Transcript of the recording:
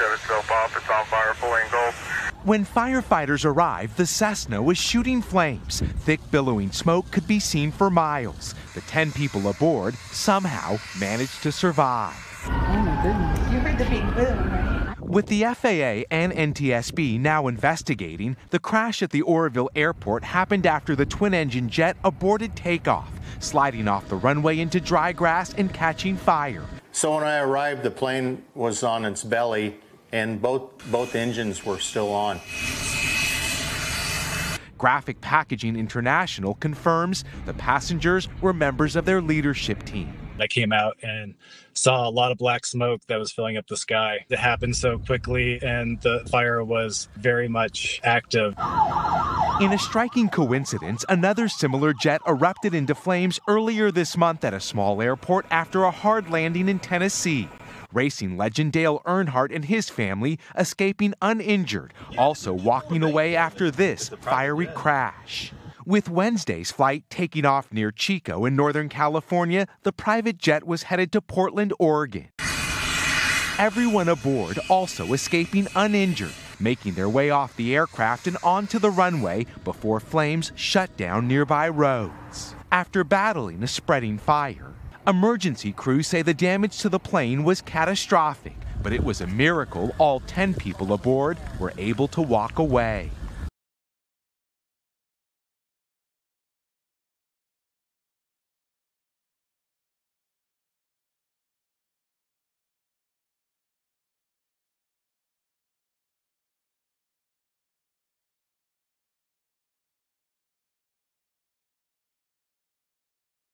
shut itself off. It's on fire, full engulfed. When firefighters arrived, the Cessna was shooting flames. Thick, billowing smoke could be seen for miles. The 10 people aboard somehow managed to survive. Oh my goodness. You heard the big boom, right? With the FAA and NTSB now investigating, the crash at the Oroville airport happened after the twin engine jet aborted takeoff, sliding off the runway into dry grass and catching fire. So when I arrived, the plane was on its belly and both both engines were still on. Graphic Packaging International confirms the passengers were members of their leadership team. I came out and saw a lot of black smoke that was filling up the sky. It happened so quickly, and the fire was very much active. In a striking coincidence, another similar jet erupted into flames earlier this month at a small airport after a hard landing in Tennessee. Racing legend Dale Earnhardt and his family escaping uninjured, also walking away after this fiery crash. With Wednesday's flight taking off near Chico in Northern California, the private jet was headed to Portland, Oregon. Everyone aboard also escaping uninjured, making their way off the aircraft and onto the runway before flames shut down nearby roads. After battling a spreading fire, emergency crews say the damage to the plane was catastrophic, but it was a miracle all 10 people aboard were able to walk away.